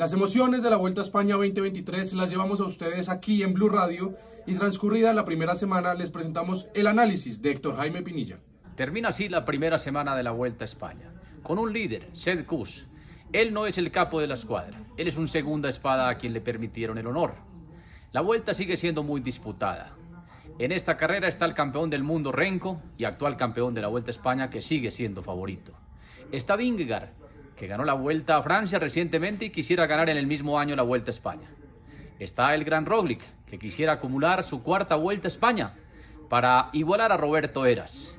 Las emociones de la Vuelta a España 2023 las llevamos a ustedes aquí en Blue Radio y transcurrida la primera semana les presentamos el análisis de Héctor Jaime Pinilla. Termina así la primera semana de la Vuelta a España, con un líder, Sed Kuss. Él no es el capo de la escuadra, él es un segunda espada a quien le permitieron el honor. La Vuelta sigue siendo muy disputada. En esta carrera está el campeón del mundo Renko y actual campeón de la Vuelta a España que sigue siendo favorito. Está Vingegaard, que ganó la Vuelta a Francia recientemente y quisiera ganar en el mismo año la Vuelta a España. Está el Gran Roglic, que quisiera acumular su cuarta Vuelta a España para igualar a Roberto Eras.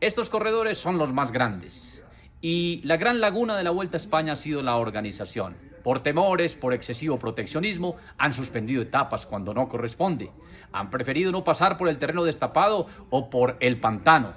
Estos corredores son los más grandes. Y la gran laguna de la Vuelta a España ha sido la organización. Por temores, por excesivo proteccionismo, han suspendido etapas cuando no corresponde. Han preferido no pasar por el terreno destapado o por el pantano.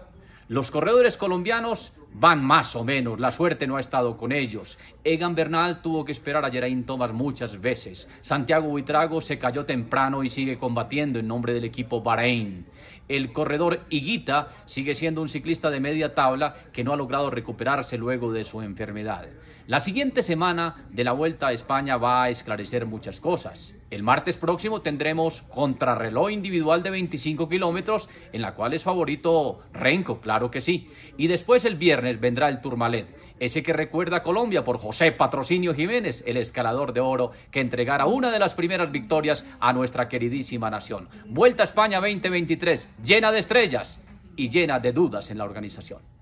Los corredores colombianos van más o menos, la suerte no ha estado con ellos. Egan Bernal tuvo que esperar a Geraint Thomas muchas veces. Santiago Buitrago se cayó temprano y sigue combatiendo en nombre del equipo Bahrein. El corredor Higuita sigue siendo un ciclista de media tabla que no ha logrado recuperarse luego de su enfermedad. La siguiente semana de la Vuelta a España va a esclarecer muchas cosas. El martes próximo tendremos contrarreloj individual de 25 kilómetros, en la cual es favorito Renko, claro que sí. Y después el viernes vendrá el Tourmalet, ese que recuerda a Colombia por José Patrocinio Jiménez, el escalador de oro, que entregará una de las primeras victorias a nuestra queridísima nación. Vuelta a España 2023, llena de estrellas y llena de dudas en la organización.